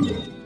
Yeah.